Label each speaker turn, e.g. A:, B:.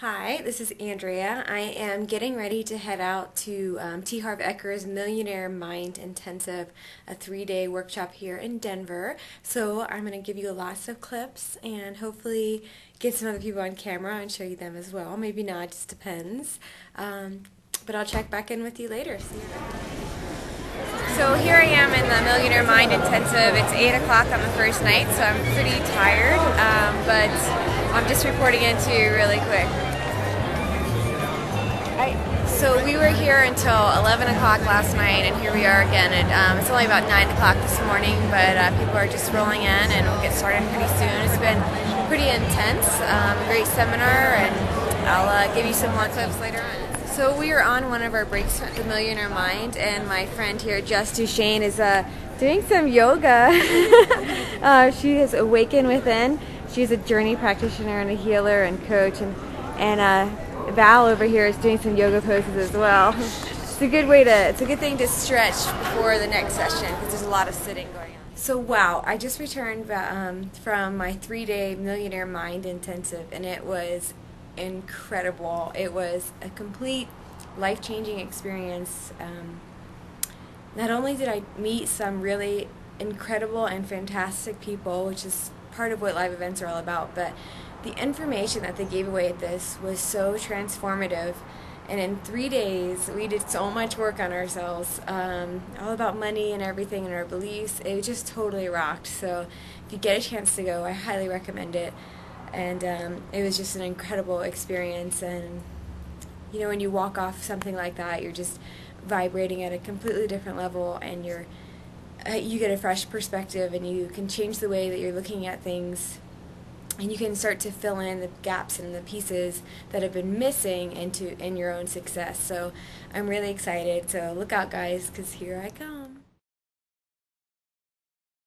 A: Hi, this is Andrea. I am getting ready to head out to um, T. Harv Eker's Millionaire Mind Intensive, a three day workshop here in Denver. So I'm going to give you lots of clips and hopefully get some other people on camera and show you them as well. Maybe not, just depends. Um, but I'll check back in with you later.
B: So here I am in the Millionaire Mind Intensive. It's 8 o'clock on the first night, so I'm pretty tired, um, but I'm just reporting in to you really quick. So we were here until 11 o'clock last night, and here we are again. Um, it's only about 9 o'clock this morning, but uh, people are just rolling in, and we'll get started pretty soon. It's been pretty intense, um, great seminar, and I'll uh, give you some more clips later on. So we are on one of our breaks the Millionaire Mind, and my friend here, Jess Duchesne, is uh, doing some yoga. uh, she has awakened within. She's a journey practitioner and a healer and coach, and and uh, Val over here is doing some yoga poses as well. It's a good way to, it's a good thing to stretch before the next session because there's a lot of sitting going on.
A: So wow, I just returned um, from my three-day Millionaire Mind Intensive, and it was incredible. It was a complete life-changing experience. Um, not only did I meet some really incredible and fantastic people, which is part of what live events are all about, but the information that they gave away at this was so transformative. And in three days, we did so much work on ourselves, um, all about money and everything and our beliefs. It just totally rocked. So if you get a chance to go, I highly recommend it. And um, it was just an incredible experience. And, you know, when you walk off something like that, you're just vibrating at a completely different level and you're uh, you get a fresh perspective and you can change the way that you're looking at things and you can start to fill in the gaps and the pieces that have been missing into in your own success. So I'm really excited. So look out guys cuz here I come.